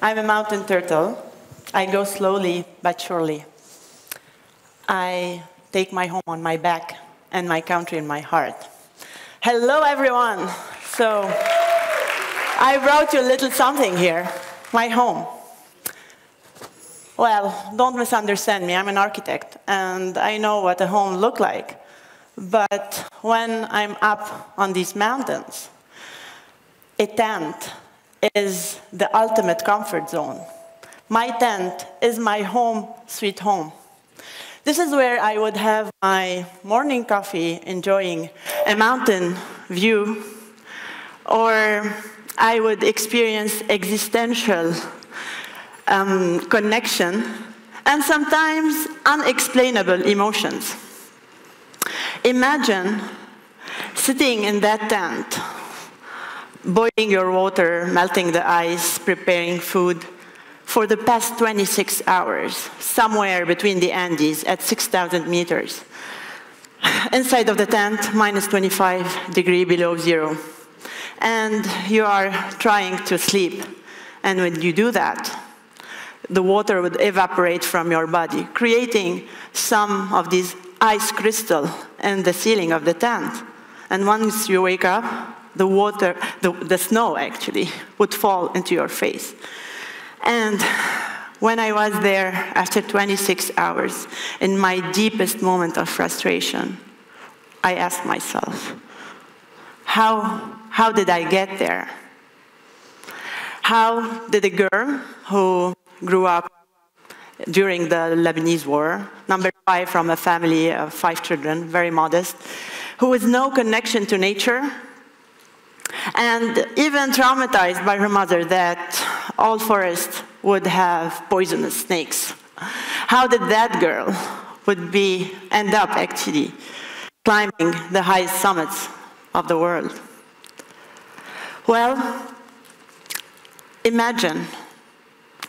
I'm a mountain turtle. I go slowly but surely. I take my home on my back and my country in my heart. Hello, everyone. So, I brought you a little something here my home. Well, don't misunderstand me. I'm an architect and I know what a home looks like. But when I'm up on these mountains, a tent is the ultimate comfort zone. My tent is my home, sweet home. This is where I would have my morning coffee enjoying a mountain view, or I would experience existential um, connection and sometimes unexplainable emotions. Imagine sitting in that tent boiling your water, melting the ice, preparing food for the past 26 hours, somewhere between the Andes at 6,000 meters. Inside of the tent, minus 25 degree below zero. And you are trying to sleep. And when you do that, the water would evaporate from your body, creating some of these ice crystal in the ceiling of the tent. And once you wake up, the water, the, the snow actually, would fall into your face. And when I was there after 26 hours, in my deepest moment of frustration, I asked myself, how, how did I get there? How did a girl who grew up during the Lebanese war, number five from a family of five children, very modest, who has no connection to nature, and even traumatized by her mother that all forests would have poisonous snakes. How did that girl would be end up actually climbing the highest summits of the world? Well, imagine,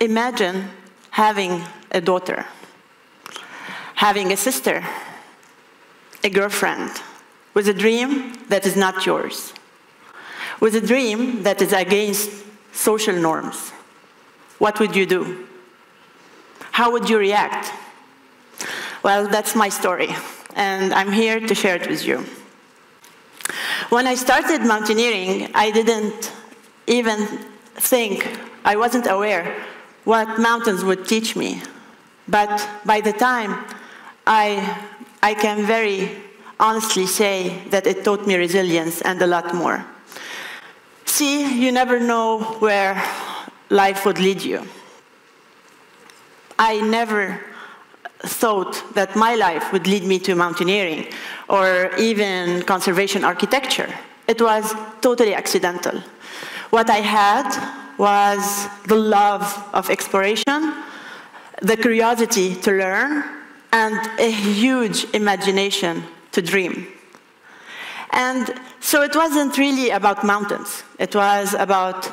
imagine having a daughter, having a sister, a girlfriend, with a dream that is not yours with a dream that is against social norms, what would you do? How would you react? Well, that's my story, and I'm here to share it with you. When I started mountaineering, I didn't even think, I wasn't aware what mountains would teach me. But by the time I, I can very honestly say that it taught me resilience and a lot more. See, you never know where life would lead you. I never thought that my life would lead me to mountaineering or even conservation architecture. It was totally accidental. What I had was the love of exploration, the curiosity to learn, and a huge imagination to dream. And so it wasn't really about mountains. It was about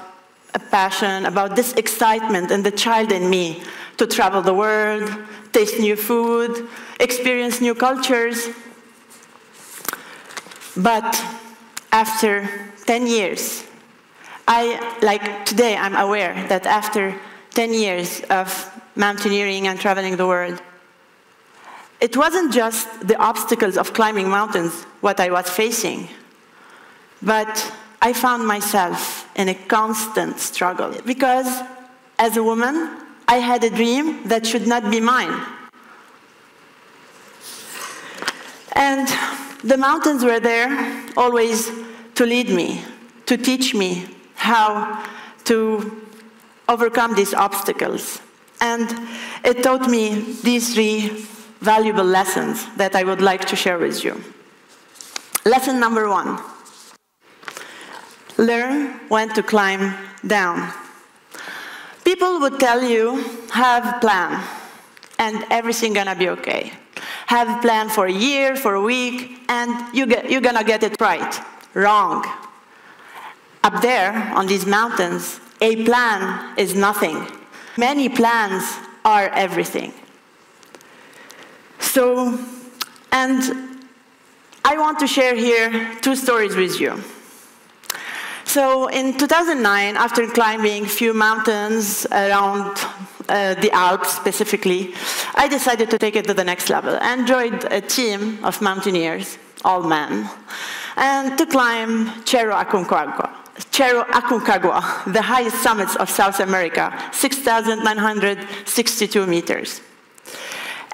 a passion, about this excitement and the child in me to travel the world, taste new food, experience new cultures. But after 10 years, I, like today, I'm aware that after 10 years of mountaineering and traveling the world, it wasn't just the obstacles of climbing mountains what I was facing, but I found myself in a constant struggle because as a woman, I had a dream that should not be mine. And the mountains were there always to lead me, to teach me how to overcome these obstacles. And it taught me these three valuable lessons that I would like to share with you. Lesson number one learn when to climb down. People would tell you, have a plan, and everything gonna be okay. Have a plan for a year, for a week, and you get, you're gonna get it right. Wrong. Up there, on these mountains, a plan is nothing. Many plans are everything. So, and I want to share here two stories with you. So in 2009, after climbing a few mountains around uh, the Alps specifically, I decided to take it to the next level and joined a team of mountaineers, all men, and to climb Cerro Aconcagua. Cerro Aconcagua, the highest summits of South America, 6,962 meters.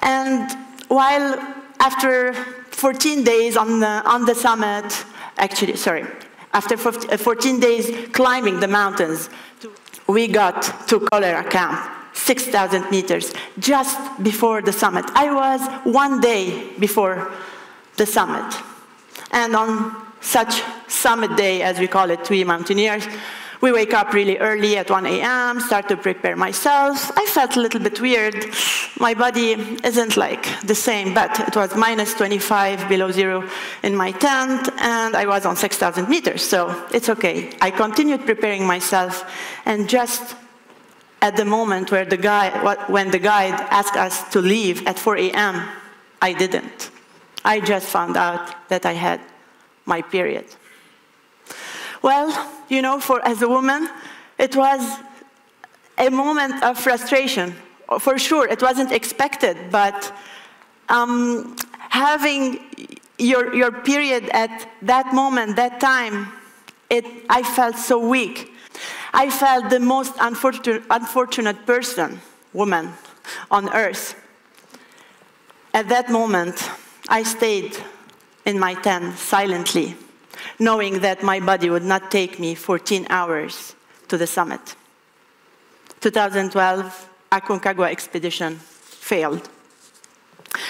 And while after 14 days on the, on the summit, actually, sorry, after uh, 14 days climbing the mountains, we got to Cholera Camp, 6,000 meters, just before the summit. I was one day before the summit. And on such summit day, as we call it, we mountaineers, we wake up really early at 1 a.m., start to prepare myself. I felt a little bit weird. My body isn't like the same, but it was minus 25 below zero in my tent, and I was on 6,000 meters, so it's okay. I continued preparing myself, and just at the moment where the guy, when the guide asked us to leave at 4 a.m., I didn't. I just found out that I had my period. Well, you know, for as a woman, it was a moment of frustration. For sure, it wasn't expected, but um, having your, your period at that moment, that time, it, I felt so weak. I felt the most unfortunate, unfortunate person, woman, on earth. At that moment, I stayed in my tent silently knowing that my body would not take me 14 hours to the summit. 2012, Aconcagua expedition failed.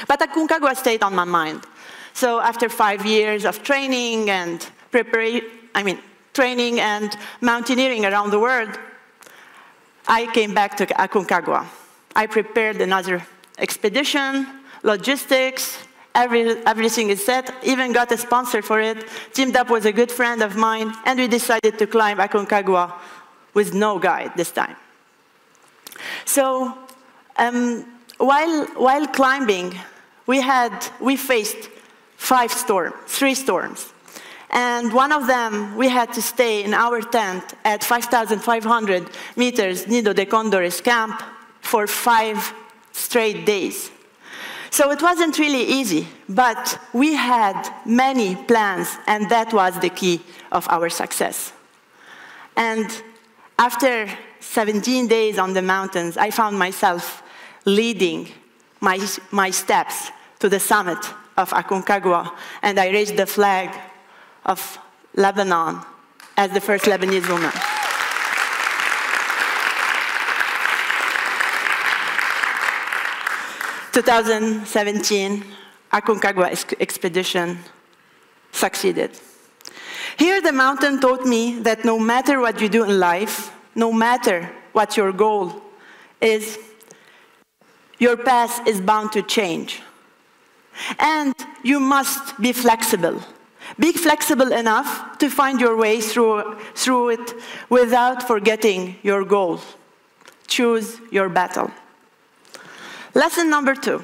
But Aconcagua stayed on my mind. So after five years of training and preparation, I mean, training and mountaineering around the world, I came back to Aconcagua. I prepared another expedition, logistics, Every, everything is set, even got a sponsor for it, teamed up with a good friend of mine, and we decided to climb Aconcagua with no guide this time. So um, while, while climbing, we, had, we faced five storms, three storms. And one of them, we had to stay in our tent at 5,500 meters Nido de Condores camp for five straight days. So it wasn't really easy, but we had many plans, and that was the key of our success. And after 17 days on the mountains, I found myself leading my, my steps to the summit of Aconcagua, and I raised the flag of Lebanon as the first Lebanese woman. 2017 Aconcagua expedition succeeded. Here, the mountain taught me that no matter what you do in life, no matter what your goal is, your path is bound to change. And you must be flexible. Be flexible enough to find your way through, through it without forgetting your goal. Choose your battle. Lesson number two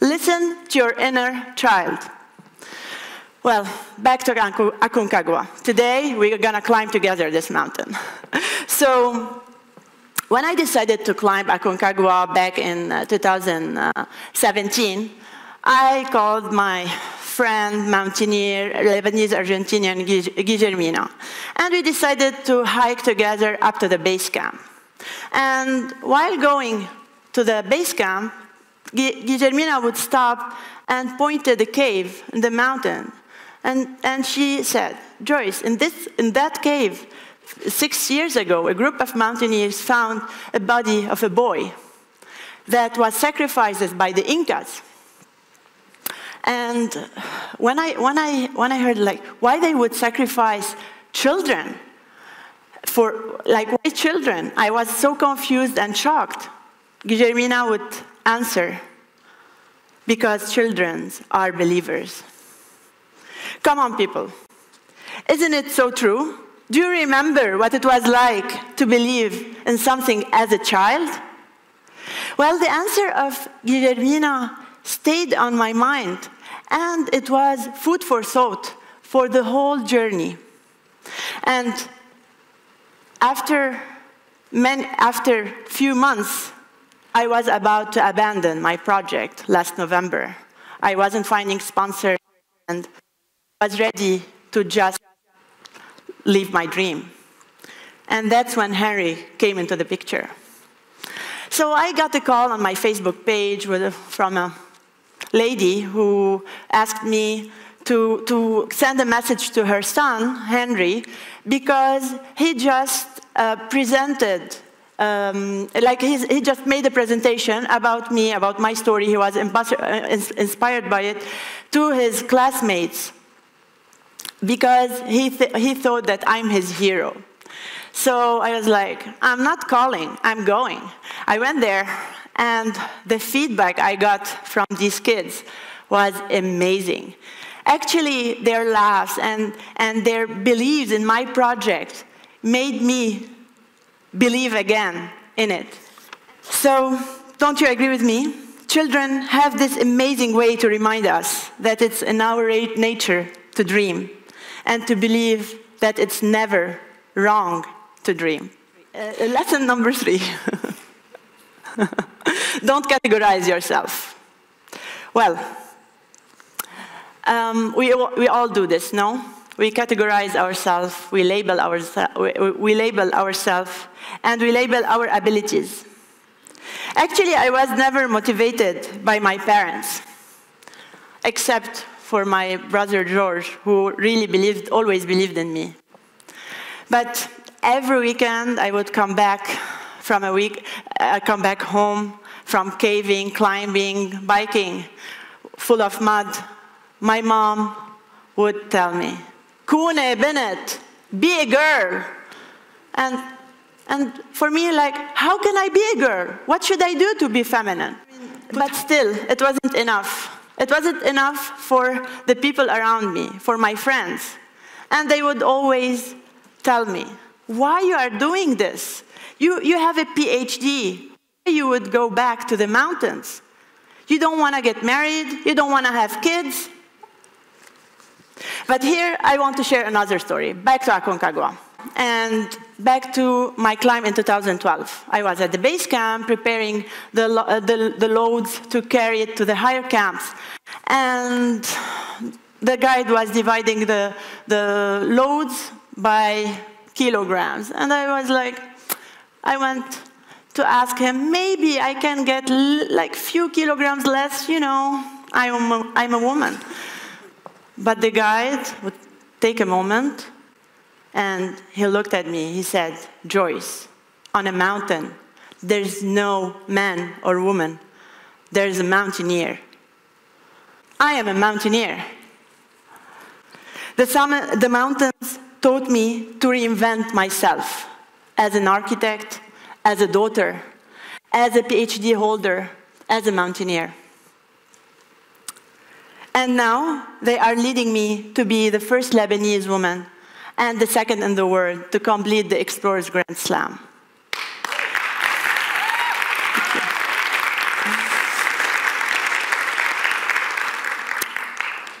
listen to your inner child. Well, back to Aconcagua. Today, we're going to climb together this mountain. so, when I decided to climb Aconcagua back in uh, 2017, I called my friend, mountaineer, Lebanese Argentinian Guillermina, and we decided to hike together up to the base camp. And while going to the base camp, Guillermina would stop and point to the cave in the mountain. And, and she said, Joyce, in, this, in that cave, six years ago, a group of mountaineers found a body of a boy that was sacrificed by the Incas. And when I, when I, when I heard like why they would sacrifice children for like why children, I was so confused and shocked. Guillermina would answer, because children are believers. Come on, people. Isn't it so true? Do you remember what it was like to believe in something as a child? Well, the answer of Guillermina stayed on my mind, And it was food for thought for the whole journey. And after, many, after few months, I was about to abandon my project last November. I wasn't finding sponsors and was ready to just leave my dream. And that's when Henry came into the picture. So I got a call on my Facebook page from a lady who asked me to, to send a message to her son, Henry, because he just uh, presented, um, like he just made a presentation about me, about my story. He was uh, inspired by it to his classmates because he, th he thought that I'm his hero. So I was like, I'm not calling, I'm going. I went there, and the feedback I got from these kids was amazing. Actually, their laughs and, and their beliefs in my project made me believe again in it. So, don't you agree with me? Children have this amazing way to remind us that it's in our nature to dream and to believe that it's never wrong to dream. Uh, lesson number three. Don't categorize yourself. Well, um, we, we all do this, no? We categorize ourselves, we label we label ourselves, and we label our abilities. Actually, I was never motivated by my parents, except for my brother George, who really believed, always believed in me. But every weekend I would come back from a week, I uh, come back home from caving, climbing, biking, full of mud. My mom would tell me, Kune Bennett, be a girl. And, and for me, like, how can I be a girl? What should I do to be feminine? But still, it wasn't enough. It wasn't enough for the people around me, for my friends. And they would always tell me, why you are doing this? You, you have a PhD. You would go back to the mountains. You don't want to get married. You don't want to have kids. But here I want to share another story. Back to Aconcagua. And back to my climb in 2012. I was at the base camp preparing the, uh, the, the loads to carry it to the higher camps. And the guide was dividing the, the loads by kilograms. And I was like, I went to ask him, maybe I can get like few kilograms less, you know, I'm a, I'm a woman. But the guide would take a moment and he looked at me. He said, Joyce, on a mountain, there's no man or woman. There's a mountaineer. I am a mountaineer. The, the mountains taught me to reinvent myself as an architect, as a daughter, as a PhD holder, as a mountaineer. And now they are leading me to be the first Lebanese woman and the second in the world to complete the Explorers Grand Slam.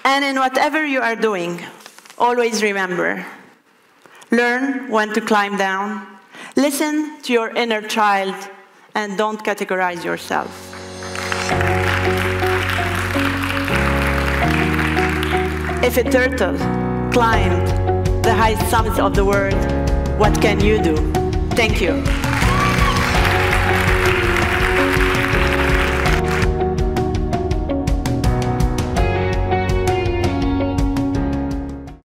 And in whatever you are doing, always remember Learn when to climb down. Listen to your inner child and don't categorize yourself. If a turtle climbed the highest summits of the world, what can you do? Thank you.